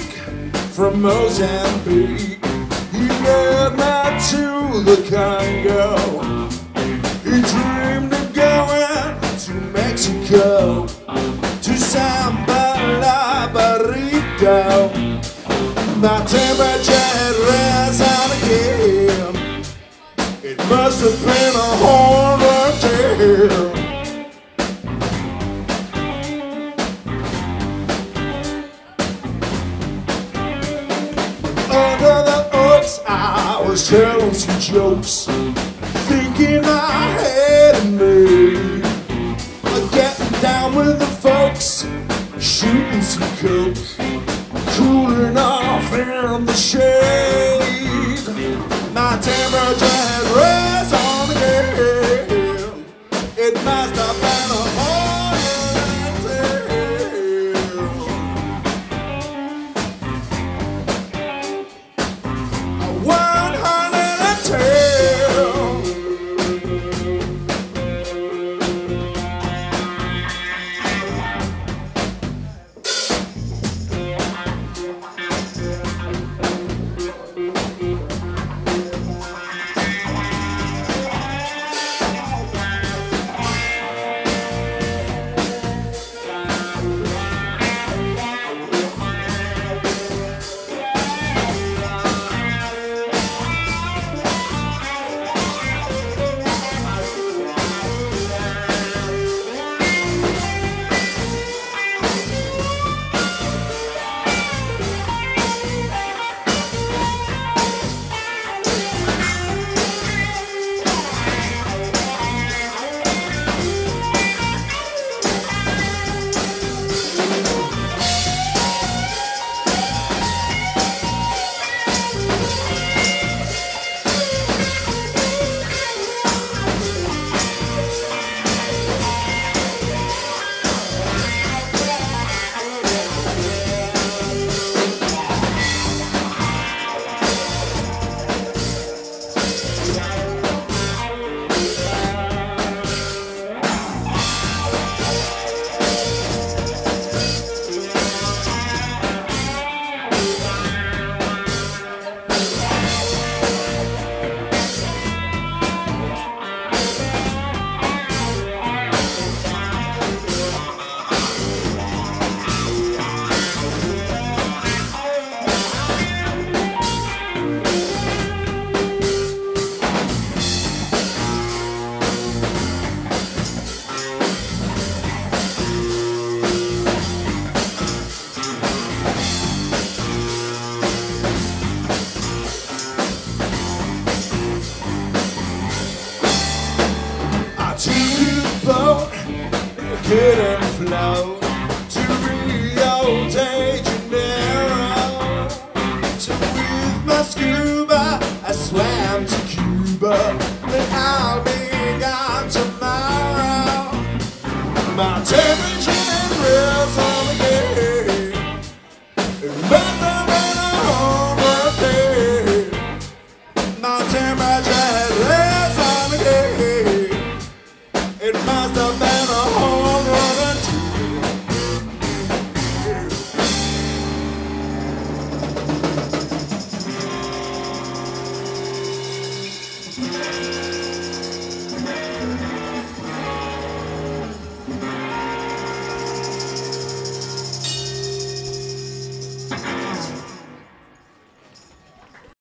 From Mozambique. He led me to the Congo. He dreamed of going to Mexico, to Samba La. My temperature had risen again. It must have been a horror tale. Was telling some jokes, thinking I had it made. Getting down with the folks, shooting some coke, cooling off in the shade. My temperature couldn't float